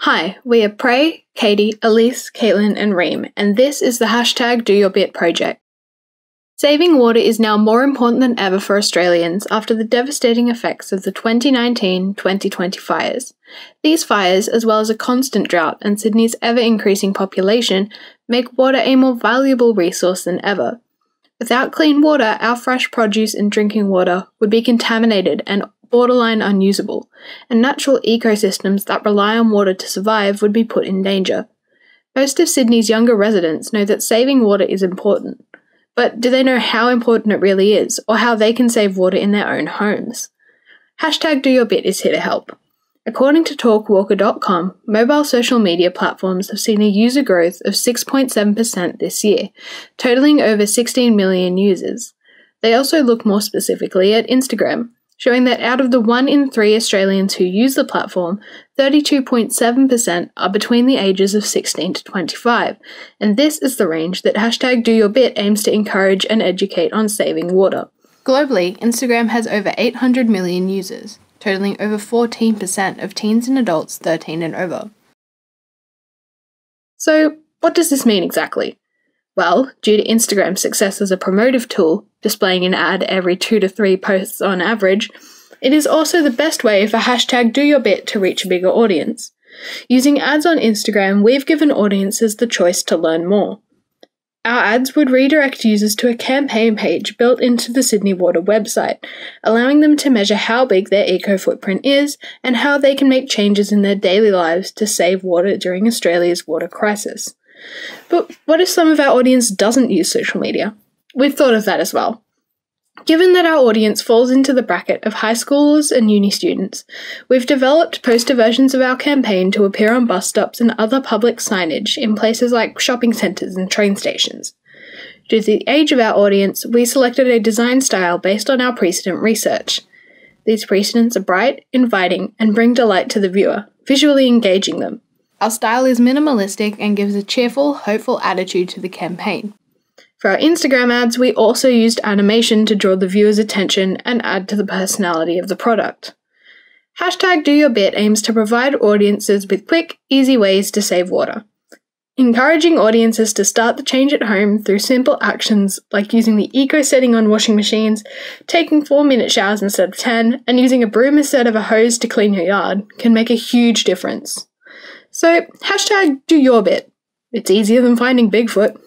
Hi, we are Prey, Katie, Elise, Caitlin, and Reem, and this is the hashtag Do Your Bit project. Saving water is now more important than ever for Australians after the devastating effects of the 2019 2020 fires. These fires, as well as a constant drought and Sydney's ever increasing population, make water a more valuable resource than ever. Without clean water, our fresh produce and drinking water would be contaminated and borderline unusable, and natural ecosystems that rely on water to survive would be put in danger. Most of Sydney's younger residents know that saving water is important, but do they know how important it really is, or how they can save water in their own homes? Hashtag Do Your Bit is here to help. According to TalkWalker.com, mobile social media platforms have seen a user growth of 6.7% this year, totaling over 16 million users. They also look more specifically at Instagram, showing that out of the 1 in 3 Australians who use the platform, 32.7% are between the ages of 16 to 25, and this is the range that hashtag Do Your Bit aims to encourage and educate on saving water. Globally, Instagram has over 800 million users, totaling over 14% of teens and adults 13 and over. So, what does this mean exactly? Well, due to Instagram's success as a promotive tool, displaying an ad every two to three posts on average, it is also the best way for hashtag do your bit to reach a bigger audience. Using ads on Instagram, we've given audiences the choice to learn more. Our ads would redirect users to a campaign page built into the Sydney Water website, allowing them to measure how big their eco footprint is and how they can make changes in their daily lives to save water during Australia's water crisis. But what if some of our audience doesn't use social media? We've thought of that as well. Given that our audience falls into the bracket of high schoolers and uni students, we've developed poster versions of our campaign to appear on bus stops and other public signage in places like shopping centres and train stations. Due to the age of our audience, we selected a design style based on our precedent research. These precedents are bright, inviting, and bring delight to the viewer, visually engaging them. Our style is minimalistic and gives a cheerful, hopeful attitude to the campaign. For our Instagram ads, we also used animation to draw the viewer's attention and add to the personality of the product. Hashtag Do Your Bit aims to provide audiences with quick, easy ways to save water. Encouraging audiences to start the change at home through simple actions like using the eco setting on washing machines, taking 4 minute showers instead of 10, and using a broom instead of a hose to clean your yard can make a huge difference. So, hashtag do your bit. It's easier than finding Bigfoot.